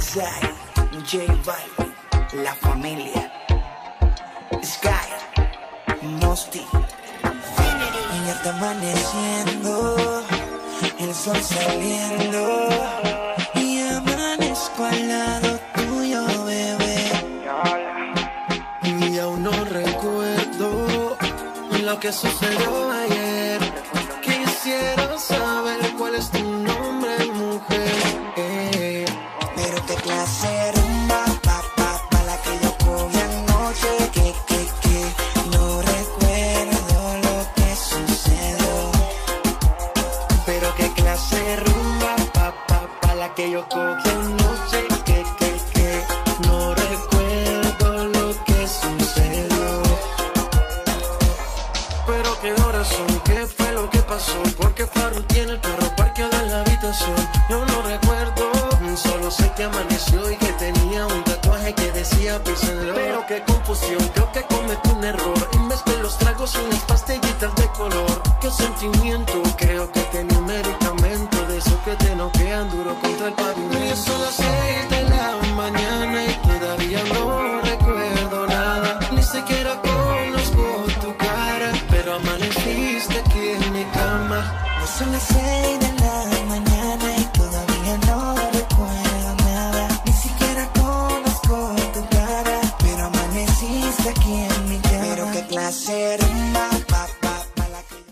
Zay, J Balvin, La Familia, Sky, Mosty. Y ya amaneciendo, el sol saliendo. Y amanezco al lado tuyo, bebé. Y aún no recuerdo lo que sucedió ayer. Quisiera saber yo cogí anoche. Que, que, que, no recuerdo solo sé que amaneció y que tenía un tatuaje que decía Love. Pero qué confusión, creo que cometí un error. En vez de los tragos, unas pastillitas de color. Qué sentimiento, creo que tenía un medicamento de esos que te noquean duro contra el pavimento. Y son las seis de la mañana y todavía no recuerdo nada. Ni siquiera conozco tu cara, pero amaneciste aquí en mi cama. No son las seis de Pero qué clase rumba, papá.